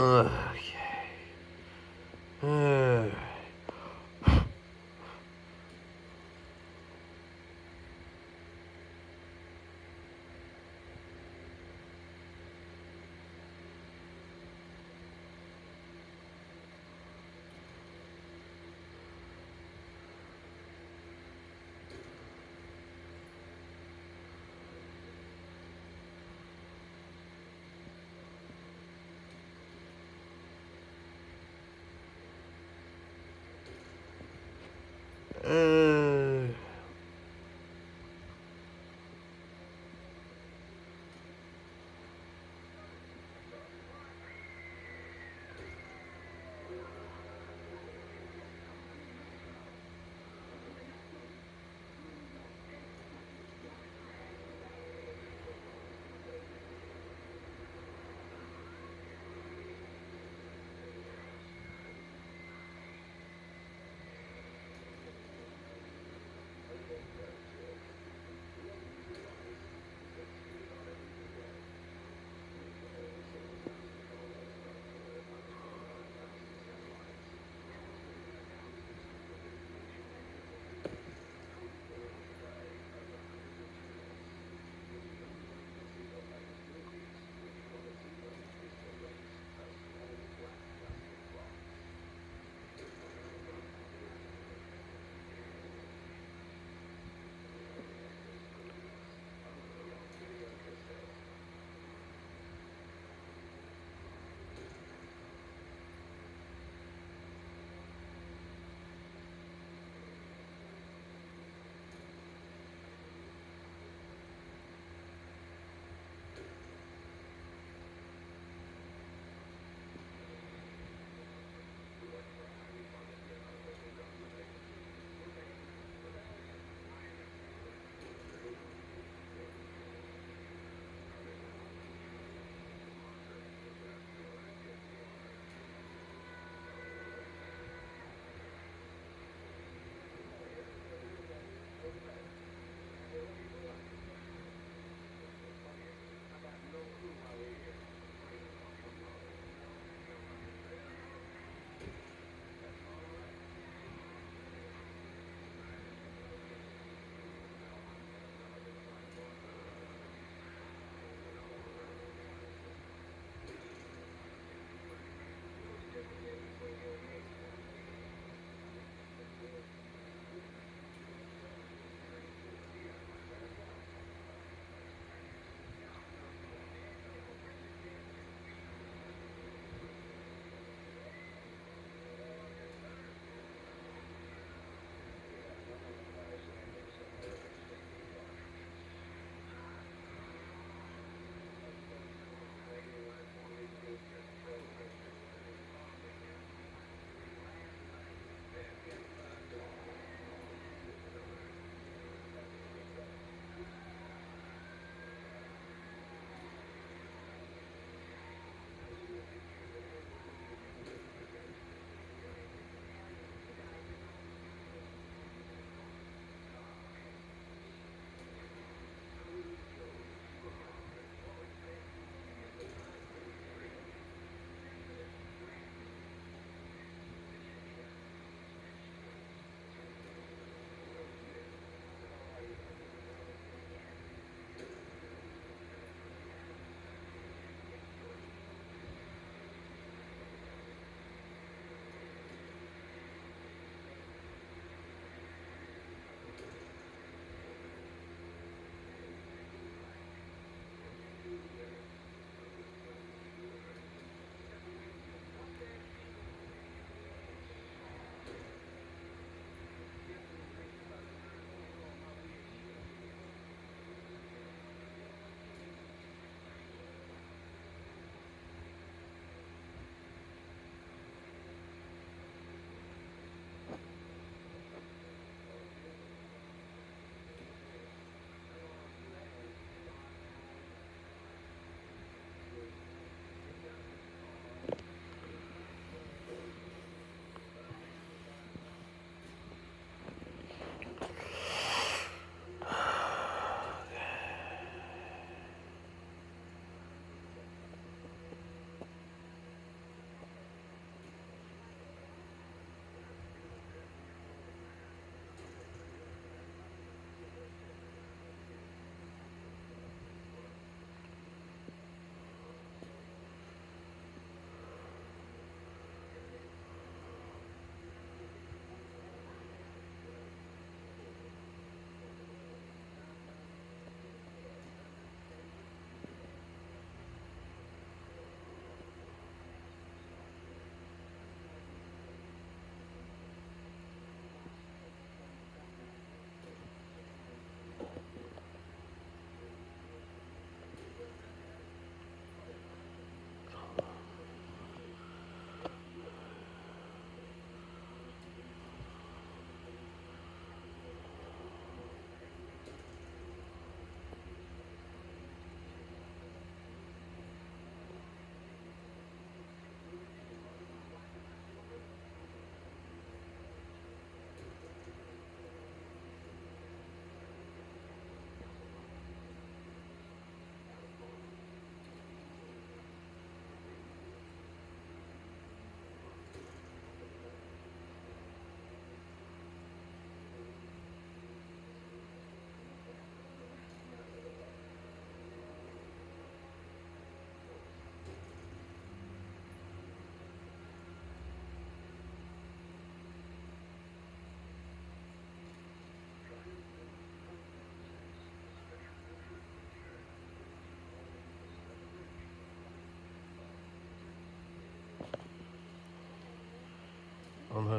Oh, Ugh.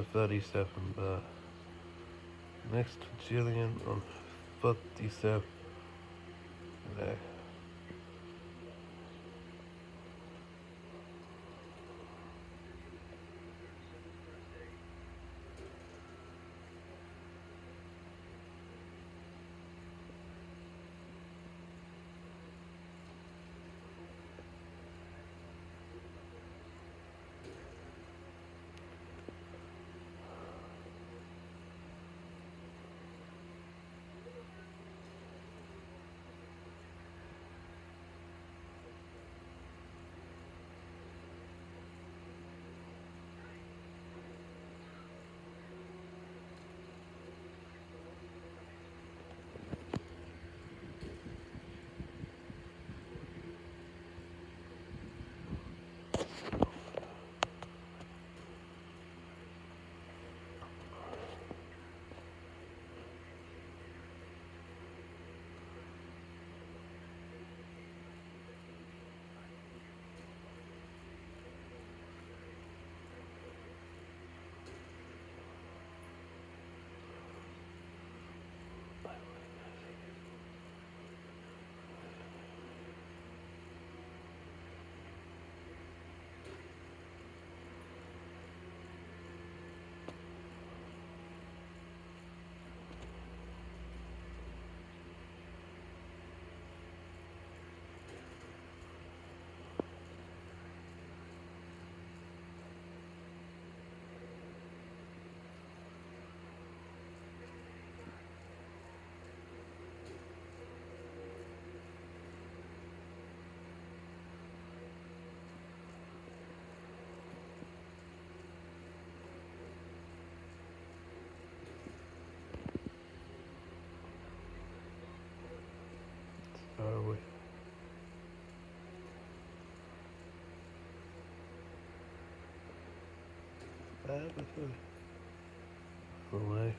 37, but Next to Jillian on 37. There. Away.